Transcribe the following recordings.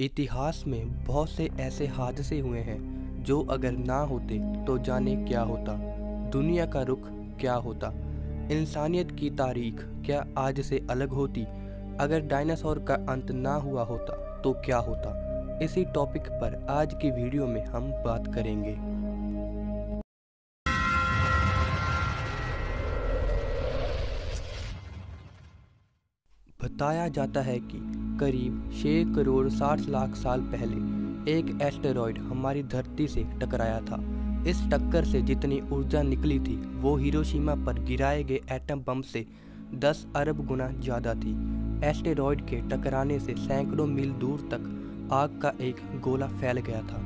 इतिहास में बहुत से ऐसे हादसे हुए हैं, जो अगर ना होते तो जाने क्या होता, दुनिया का रुख क्या होता, इंसानियत की तारीख क्या आज से अलग होती, अगर डायनासोर का अंत ना हुआ होता तो क्या होता, इसी टॉपिक पर आज की वीडियो में हम बात करेंगे। बताया जाता है कि करीब छः करोड़ साठ लाख साल पहले, एक एस्टेरॉयड हमारी धरती से टकराया था। इस टक्कर से जितनी ऊर्जा निकली थी, वो हिरोशिमा पर गिराए गए एटम बम से 10 अरब गुना ज़्यादा थी। एस्टेरॉयड के टकराने से सैकड़ों मील दूर तक आग का एक गोला फैल गया था।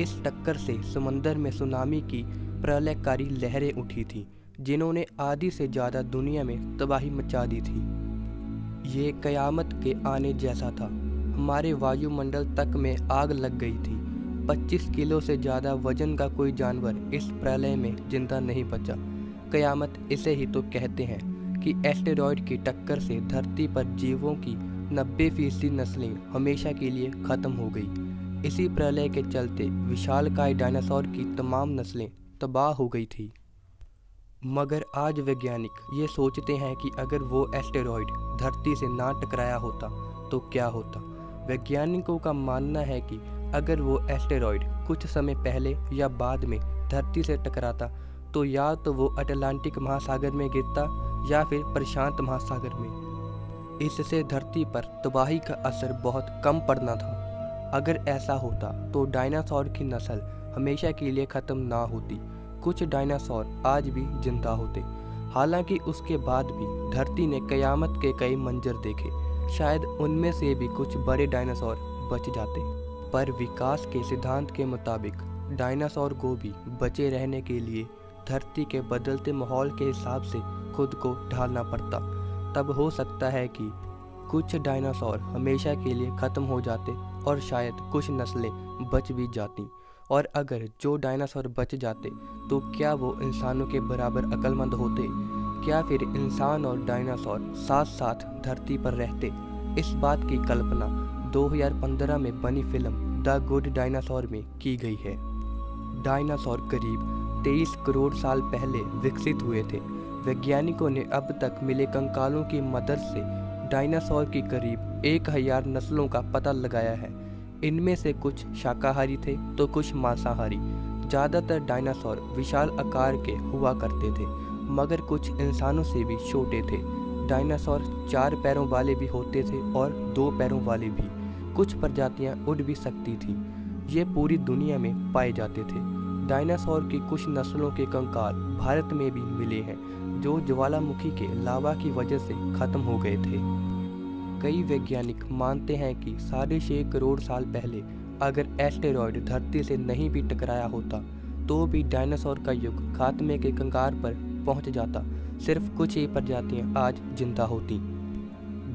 इस टक्कर से समंदर में सुनामी की प्रलयकारी लहरें उठी थी, जिन्होंने आधी से ज़्यादा दुनिया में तबाही मचा दी थी। ये कयामत के आने जैसा था। हमारे वायुमंडल तक में आग लग गई थी। 25 किलो से ज़्यादा वज़न का कोई जानवर इस प्रलय में ज़िंदा नहीं बचा। कयामत इसे ही तो कहते हैं कि एस्टेरॉयड की टक्कर से धरती पर जीवों की 90 फ़ीसदी नस्लें हमेशा के लिए ख़त्म हो गई। इसी प्रलय के चलते विशालकाय डायनासोर की तमाम नस्लें तबाह हो गई थी। मगर आज वैज्ञानिक ये सोचते हैं कि अगर वो एस्टेरॉयड धरती से ना टकराया होता तो क्या होता? वैज्ञानिकों का मानना है कि अगर वो एस्टेरॉयड कुछ समय पहले या बाद में धरती से टकराता तो या तो वो अटलांटिक महासागर में गिरता या फिर प्रशांत महासागर में। इससे धरती पर तबाही का असर बहुत कम पड़ना था। अगर ऐसा होता तो डायनासोर की नस्ल हमेशा के लिए ख़त्म ना होती। कुछ डायनासोर आज भी ज़िंदा होते। हालाँकि उसके बाद भी धरती ने कयामत के कई मंजर देखे। शायद उनमें से भी कुछ बड़े डायनासोर बच जाते। पर विकास के सिद्धांत के मुताबिक, डायनासोर को भी बचे रहने के लिए धरती के बदलते माहौल के हिसाब से खुद को ढालना पड़ता। तब हो सकता है कि कुछ डायनासोर हमेशा के लिए ख़त्म हो जाते और शायद कुछ नस्लें बच भी जाती। और अगर जो डायनासोर बच जाते तो क्या वो इंसानों के बराबर अक्लमंद होते? क्या फिर इंसान और डायनासोर साथ साथ धरती पर रहते? इस बात की कल्पना 2015 में बनी फ़िल्म द गुड डायनासोर में की गई है। डायनासोर करीब 23 करोड़ साल पहले विकसित हुए थे। वैज्ञानिकों ने अब तक मिले कंकालों की मदद से डायनासोर की करीब एक हज़ार नस्लों का पता लगाया है। इनमें से कुछ शाकाहारी थे तो कुछ मांसाहारी। ज़्यादातर डायनासोर विशाल आकार के हुआ करते थे, मगर कुछ इंसानों से भी छोटे थे। डायनासोर चार पैरों वाले भी होते थे और दो पैरों वाले भी। कुछ प्रजातियाँ उड़ भी सकती थी। ये पूरी दुनिया में पाए जाते थे। डायनासोर की कुछ नस्लों के कंकाल भारत में भी मिले हैं, जो ज्वालामुखी के लावा की वजह से ख़त्म हो गए थे। कई वैज्ञानिक मानते हैं कि साढ़े छः करोड़ साल पहले अगर एस्टेरॉयड धरती से नहीं भी टकराया होता तो भी डायनासोर का युग खात्मे के कंगार पर पहुँच जाता। सिर्फ़ कुछ ही प्रजातियाँ आज ज़िंदा होती।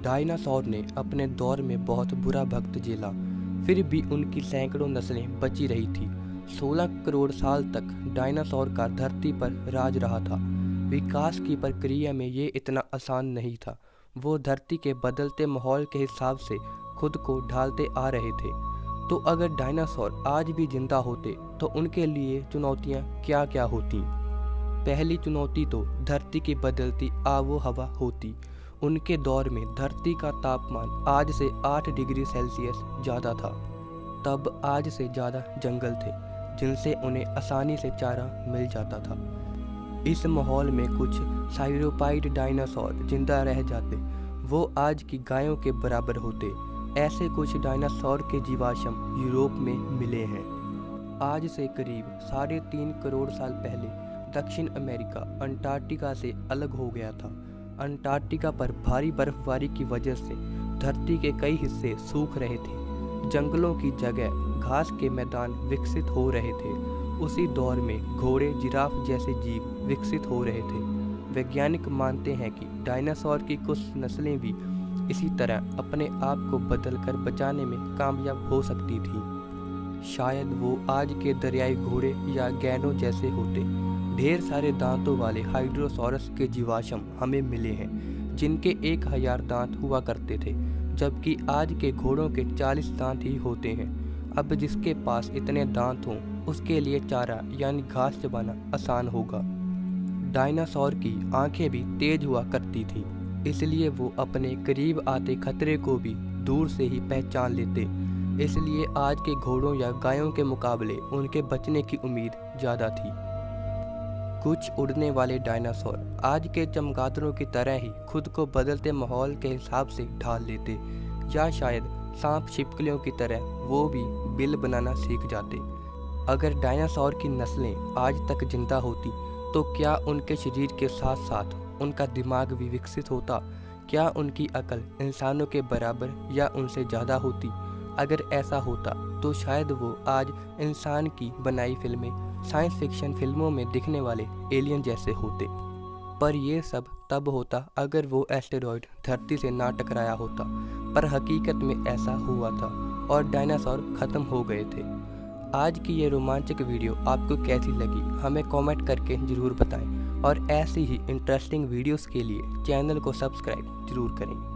डायनासोर ने अपने दौर में बहुत बुरा भक्त झेला, फिर भी उनकी सैकड़ों नस्लें बची रही थी। 16 करोड़ साल तक डायनासोर का धरती पर राज रहा था। विकास की प्रक्रिया में ये इतना आसान नहीं था। वो धरती के बदलते माहौल के हिसाब से खुद को ढालते आ रहे थे। तो अगर डायनासोर आज भी ज़िंदा होते तो उनके लिए चुनौतियाँ क्या क्या होती? पहली चुनौती तो धरती की बदलती आबो हवा होती। उनके दौर में धरती का तापमान आज से 8 डिग्री सेल्सियस ज़्यादा था। तब आज से ज़्यादा जंगल थे, जिनसे उन्हें आसानी से चारा मिल जाता था। इस माहौल में कुछ साइरोपाइड डायनासोर ज़िंदा रह जाते। वो आज की गायों के बराबर होते। ऐसे कुछ डायनासोर के जीवाश्म यूरोप में मिले हैं। आज से करीब साढ़े तीन करोड़ साल पहले दक्षिण अमेरिका अंटार्कटिका से अलग हो गया था। अंटार्कटिका पर भारी बर्फबारी की वजह से धरती के कई हिस्से सूख रहे थे। जंगलों की जगह घास के मैदान विकसित हो रहे थे। उसी दौर में घोड़े जिराफ जैसे जीव विकसित हो रहे थे। वैज्ञानिक मानते हैं कि डायनासोर की कुछ नस्लें भी इसी तरह अपने आप को बदल कर बचाने में कामयाब हो सकती थी। शायद वो आज के दरियाई घोड़े या गैनों जैसे होते। ढेर सारे दांतों वाले हाइड्रोसोरस के जीवाश्म हमें मिले हैं, जिनके एक हज़ार दांत हुआ करते थे, जबकि आज के घोड़ों के 40 दांत ही होते हैं। अब जिसके पास इतने दांत हों, उसके लिए चारा यानी घास चबाना आसान होगा। डायनासोर की आँखें भी तेज हुआ करती थीं, इसलिए वो अपने करीब आते खतरे को भी दूर से ही पहचान लेते। इसलिए आज के घोड़ों या गायों के मुकाबले उनके बचने की उम्मीद ज़्यादा थी। कुछ उड़ने वाले डायनासोर आज के चमगादड़ों की तरह ही खुद को बदलते माहौल के हिसाब से ढाल लेते, या शायद सांप छिपकलियों की तरह वो भी बिल बनाना सीख जाते। अगर डायनासोर की नस्लें आज तक ज़िंदा होती तो क्या उनके शरीर के साथ साथ उनका दिमाग भी विकसित होता? क्या उनकी अकल इंसानों के बराबर या उनसे ज़्यादा होती? अगर ऐसा होता तो शायद वो आज इंसान की बनाई फ़िल्में साइंस फिक्शन फ़िल्मों में दिखने वाले एलियन जैसे होते। पर यह सब तब होता अगर वो एस्टेरॉयड धरती से ना टकराया होता। पर हकीकत में ऐसा हुआ था और डायनासोर ख़त्म हो गए थे। आज की ये रोमांचक वीडियो आपको कैसी लगी, हमें कमेंट करके ज़रूर बताएँ और ऐसी ही इंटरेस्टिंग वीडियोस के लिए चैनल को सब्सक्राइब ज़रूर करें।